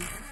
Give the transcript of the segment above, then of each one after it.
you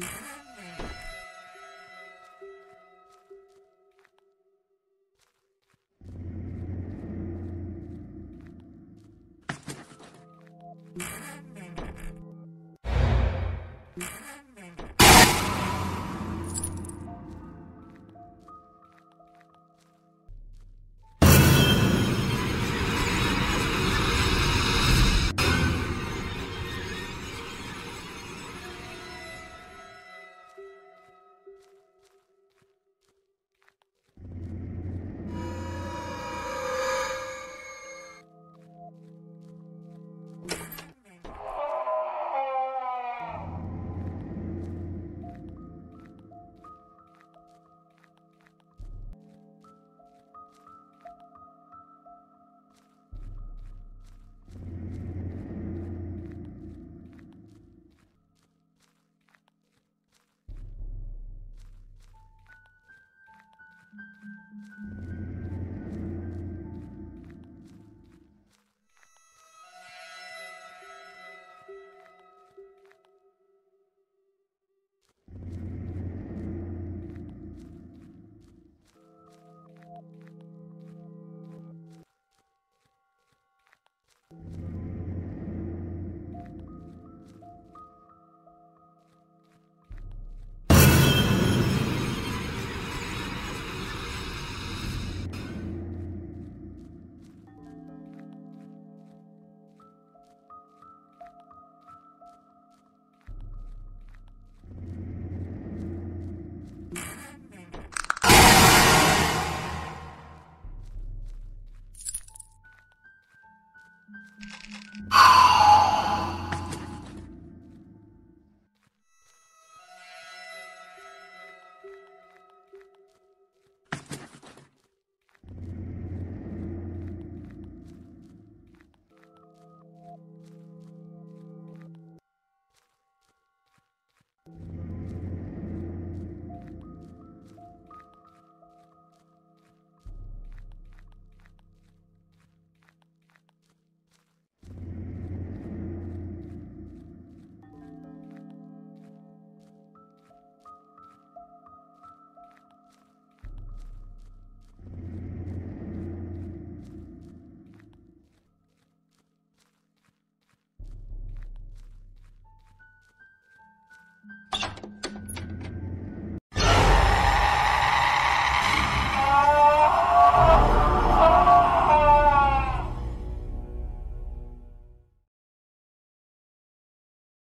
Mm-hmm.